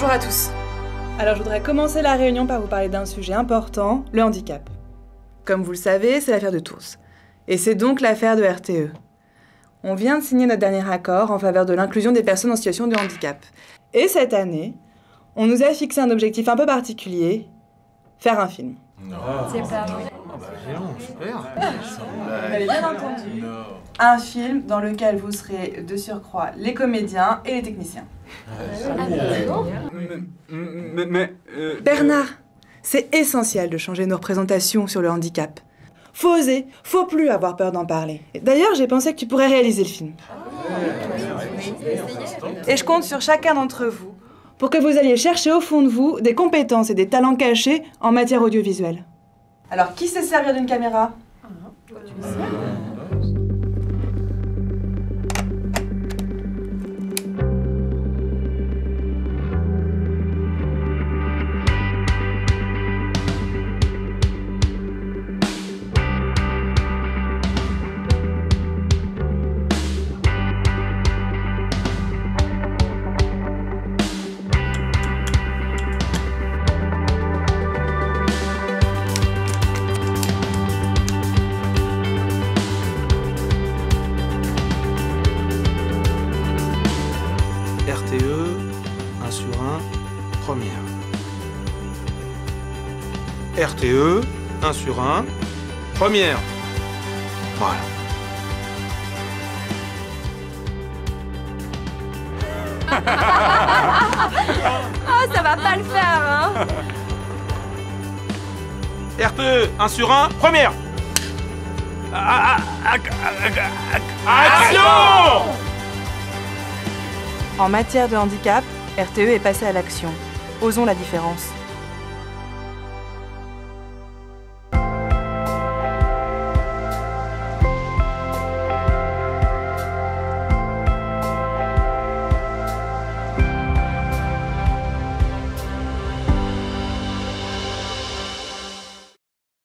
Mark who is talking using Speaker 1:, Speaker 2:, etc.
Speaker 1: Bonjour à tous.
Speaker 2: Alors je voudrais commencer la réunion par vous parler d'un sujet important, le handicap. Comme vous le savez, c'est l'affaire de tous. Et c'est donc l'affaire de RTE. On vient de signer notre dernier accord en faveur de l'inclusion des personnes en situation de handicap. Et cette année, on nous a fixé un objectif un peu particulier, faire un film.
Speaker 3: C'est pas
Speaker 2: Vous avez bien entendu. Un film dans lequel vous serez de surcroît les comédiens et les techniciens.
Speaker 4: Mais, mais euh,
Speaker 2: Bernard, c'est essentiel de changer nos représentations sur le handicap. Faut oser, faut plus avoir peur d'en parler. D'ailleurs, j'ai pensé que tu pourrais réaliser le film. Et je compte sur chacun d'entre vous pour que vous alliez chercher au fond de vous des compétences et des talents cachés en matière audiovisuelle. Alors, qui sait servir d'une caméra?
Speaker 5: RTE, 1 sur 1, première. RTE, 1 sur 1, première. Voilà.
Speaker 3: Oh, ça va pas le faire, hein
Speaker 5: RTE, 1 sur 1, première. Ah, ah, ah, ah, Action
Speaker 2: En matière de handicap, RTE est passé à l'action. Osons la différence.